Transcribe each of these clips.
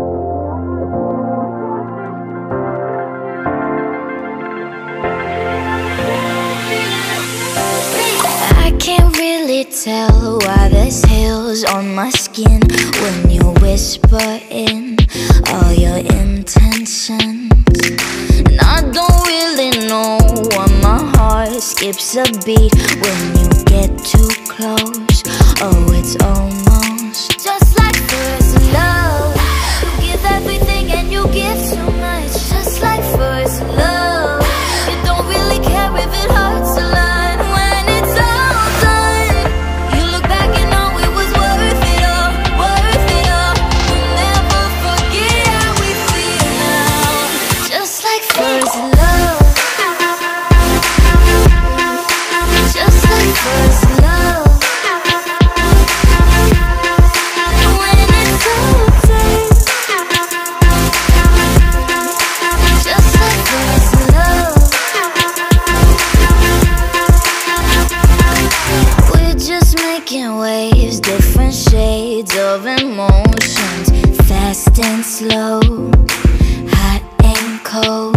I can't really tell why there's hills on my skin when you whisper in all your intentions. And I don't really know why my heart skips a beat when you get too close. Oh, it's almost making waves, different shades of emotions, fast and slow, hot and cold.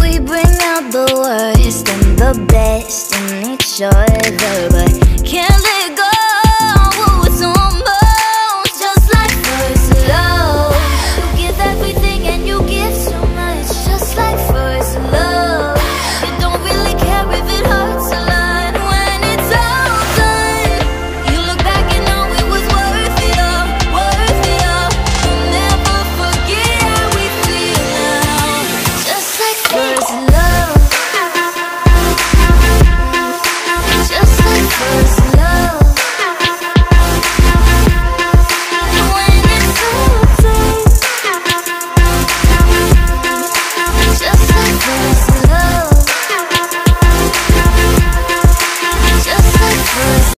We bring out the worst and the best in each other, but love